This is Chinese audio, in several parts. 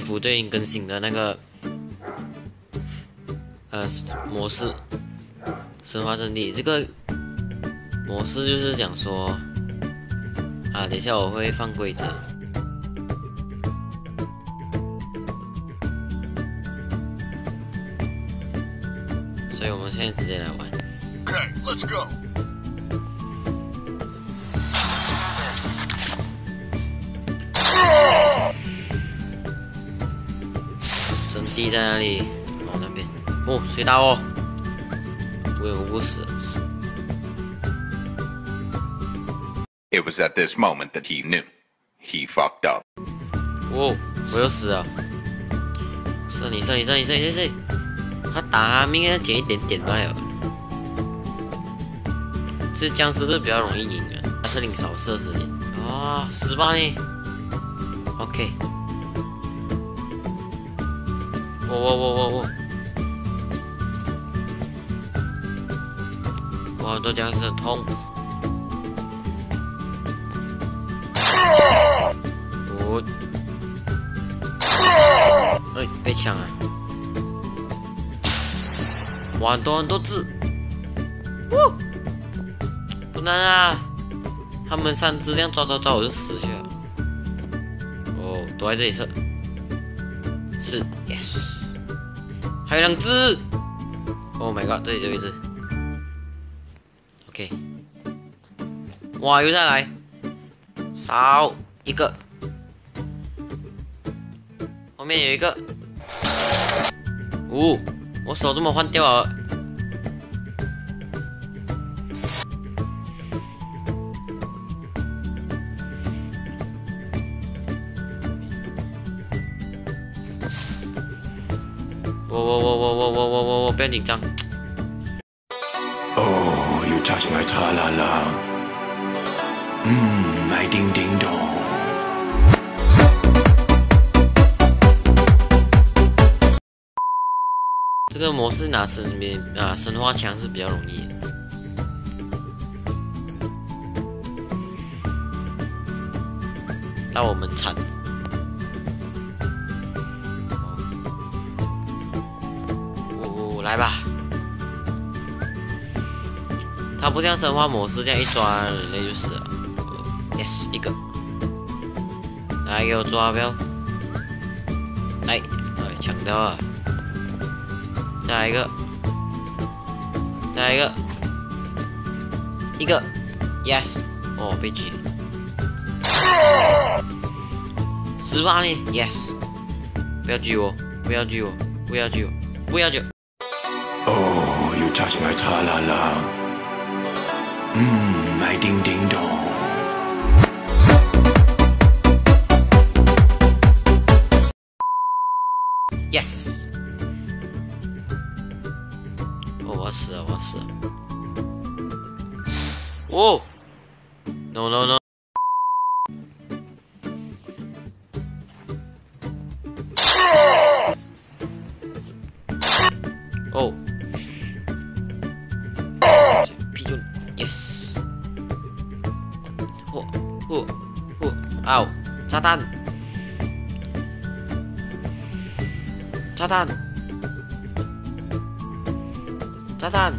F 对应更新的那个呃模式，生化阵地这个模式就是讲说啊，等一下我会放规则。所以我们现在直接来玩。ok let's go. 地在哪里？哦，那边。哦，谁打我？无缘无故死。It was at this moment that he knew. He fucked up. 哦，我又死了。射你，射你，射你，射你，射你！他打他命要减一点点罢了。这僵尸是比较容易赢的，但是你少射时间。啊，十八呢？OK。我我我我我。我很多僵尸很痛。我。哎，被抢了！哇，很多很多字，呜，不能啊！他们三只这样抓抓抓，我就死去了。哦，躲在这里射，是 yes，还有两只。Oh my god，这里就一只。OK，哇，又再来，少一个。后面有一个，呜、我手这么换掉了？我我我我我我我我我不要紧张，Oh, you touch my tra la la. Mmm, my ding ding dong. 这个模式拿生边啊生化枪是比较容易那。我们惨。来吧。它不像生化模式这样一抓人类就死了。yes，一个。来给我抓镖。来，哎，抢掉了。再来一个，再来一个，一个，yes，哦，被狙，十八呢，yes，不要狙我，不要狙我，不要狙我，不要狙，Oh, you touch my tra la la. Mmm, my ding ding dong. yes，哦，我要死了，我要死了，哦，no no no，哦， 准，yes，嚯嚯嚯，嗷，炸弹！炸弹！炸弹！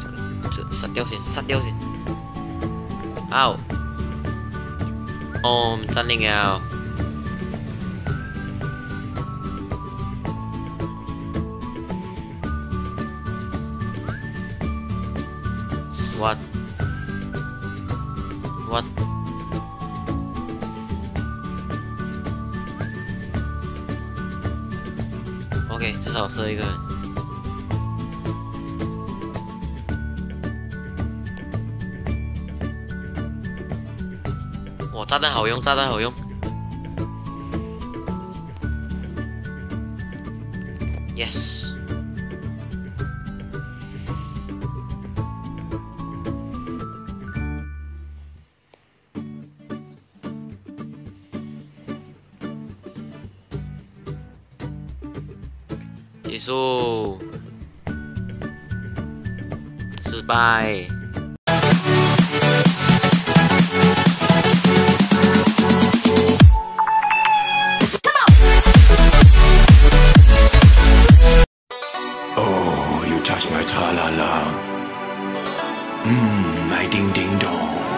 这个这杀掉先，杀掉先。Ow. Um, Turning out. What? What? OK，至少射一个人。哇，炸弹好用，炸弹好用。Yes。结束，失败。My la. Mmm, my ding ding dong.